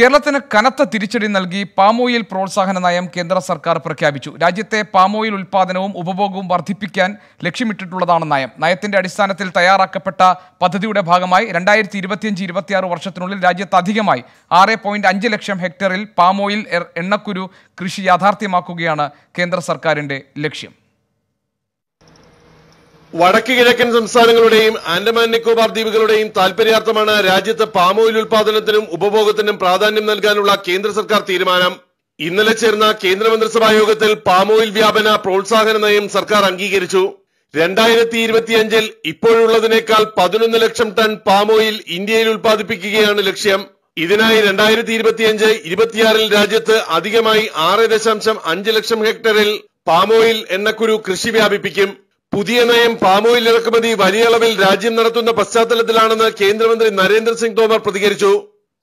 കേരളത്തിന് കനത്ത തിരിച്ചടി നൽകി പാമോയിൽ പ്രോത്സാഹന നയം കേന്ദ്ര സർക്കാർ പ്രഖ്യാപിച്ചു. രാജ്യത്തെ പാമോയിൽ ഉൽപാദനവും ഉപഭോഗവും വർദ്ധിപ്പിക്കാൻ ലക്ഷ്യമിട്ടിട്ടുള്ളതാണ് നയം. നയത്തിന്റെ അടിസ്ഥാനത്തിൽ തയ്യാറാക്കപ്പെട്ട പദ്ധതിയുടെ ഭാഗമായി രണ്ടായിരത്തി ഇരുപത്തിയഞ്ച് ഇരുപത്തിയാറ് വർഷത്തിനുള്ളിൽ രാജ്യത്ത് അധികമായി ആറ് പോയിന്റ് അഞ്ച് ലക്ഷം ഹെക്ടറിൽ പാമോയിൽ എണ്ണക്കുരു കൃഷി യാഥാർത്ഥ്യമാക്കുകയാണ് കേന്ദ്ര സർക്കാരിന്റെ ലക്ഷ്യം. വടക്ക് കിഴക്കൻ സംസ്ഥാനങ്ങളുടെയും ആൻഡമാൻ നിക്കോബാർ ദ്വീപുകളുടെയും താൽപര്യാർത്ഥമാണ് രാജ്യത്ത് പാമോയിൽ ഉൽപാദനത്തിനും ഉപഭോഗത്തിനും പ്രാധാന്യം നൽകാനുള്ള കേന്ദ്ര സർക്കാർ തീരുമാനം. ഇന്നലെ ചേർന്ന കേന്ദ്രമന്ത്രിസഭാ യോഗത്തിൽ പാമോയിൽ വ്യാപന പ്രോത്സാഹന നയം സർക്കാർ അംഗീകരിച്ചു. രണ്ടായിരത്തി ഇരുപത്തിയഞ്ചിൽ ഇപ്പോഴുള്ളതിനേക്കാൾ പതിനൊന്ന് ലക്ഷം ടൺ പാമോയിൽ ഇന്ത്യയിൽ ഉൽപ്പാദിപ്പിക്കുകയാണ് ലക്ഷ്യം. ഇതിനായി രണ്ടായിരത്തി ഇരുപത്തിയഞ്ച് ഇരുപത്തിയാറിൽ രാജ്യത്ത് അധികമായി ആറ് ദശാംശം അഞ്ച് ലക്ഷം ഹെക്ടറിൽ പാമോയിൽ എണ്ണക്കുരു കൃഷി വ്യാപിപ്പിക്കും. പുതിയ നയം പാമോയിൽ ഇറക്കുമതി വലിയ അളവിൽ രാജ്യം നടത്തുന്ന പശ്ചാത്തലത്തിലാണെന്ന് കേന്ദ്രമന്ത്രി നരേന്ദ്രസിംഗ് തോമർ പ്രതികരിച്ചു.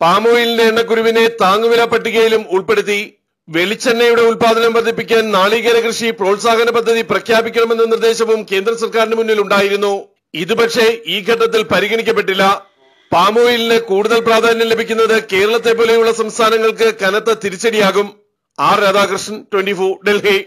പാമോയിലിന്റെ എണ്ണക്കുരുവിനെ താങ്ങുവില പട്ടികയിലും ഉൾപ്പെടുത്തി. വെളിച്ചെണ്ണയുടെ ഉൽപാദനം വർദ്ധിപ്പിക്കാൻ നാളികേര കൃഷി പ്രോത്സാഹന പദ്ധതി പ്രഖ്യാപിക്കണമെന്ന നിർദ്ദേശവും കേന്ദ്ര സർക്കാരിന് മുന്നിൽ ഉണ്ടായിരുന്നു. ഇത് പക്ഷേ ഈ ഘട്ടത്തിൽ പരിഗണിക്കപ്പെട്ടില്ല. പാമോയിലിന് കൂടുതൽ പ്രാധാന്യം ലഭിക്കുന്നത് കേരളത്തെ പോലെയുള്ള സംസ്ഥാനങ്ങൾക്ക് കനത്ത തിരിച്ചടിയാകും. R Radhakrishnan twenty Delhi.